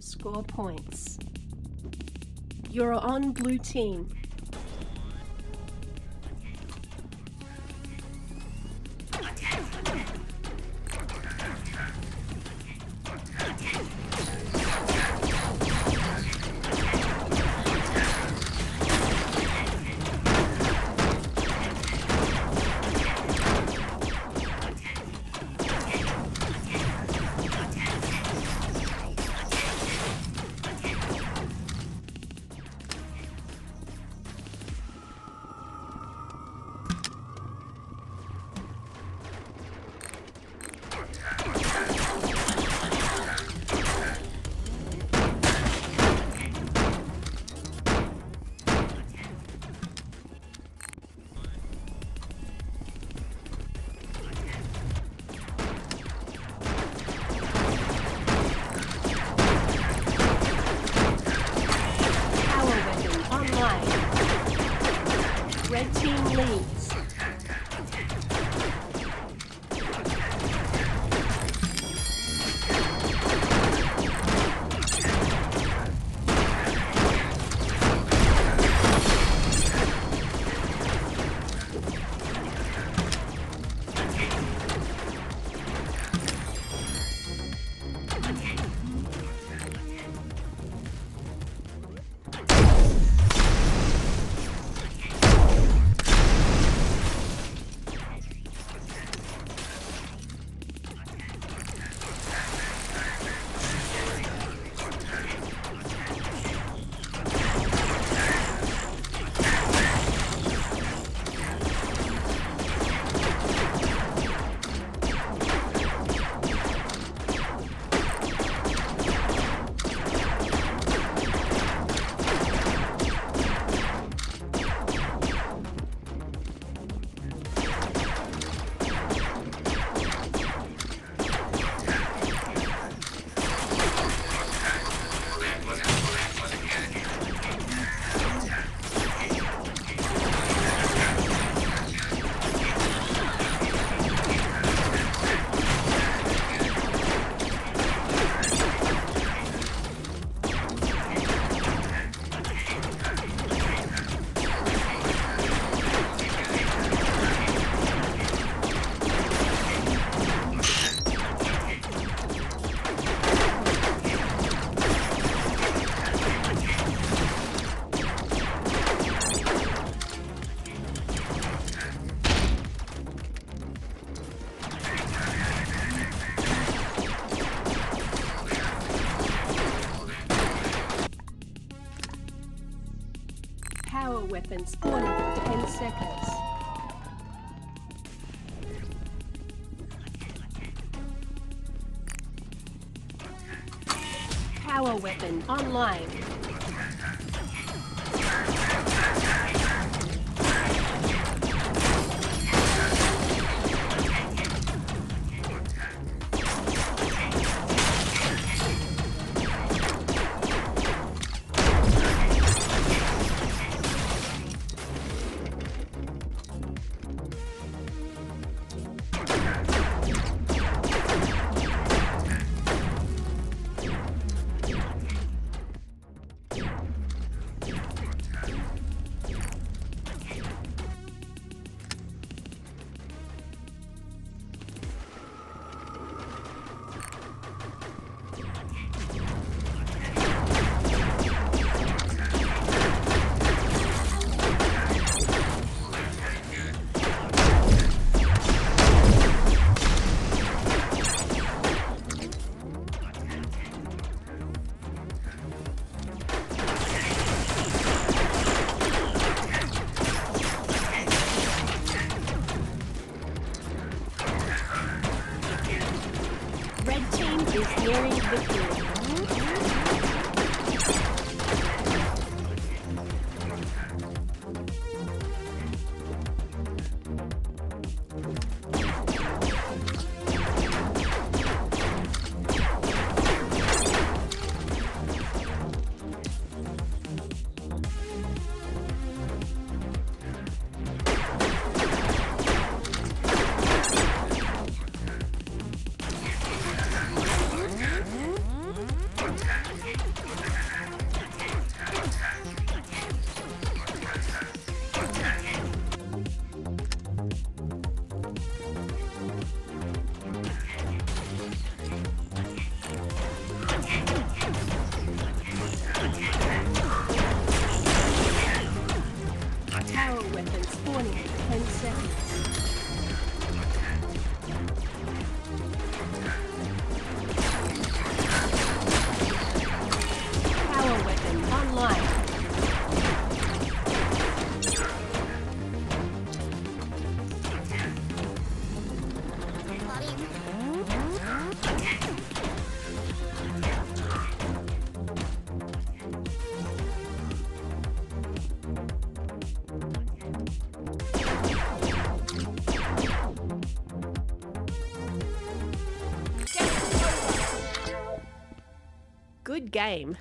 to score points. You're on blue team. Power weapon spawning in 10 seconds. Power weapon online. Red team is nearing victory. game.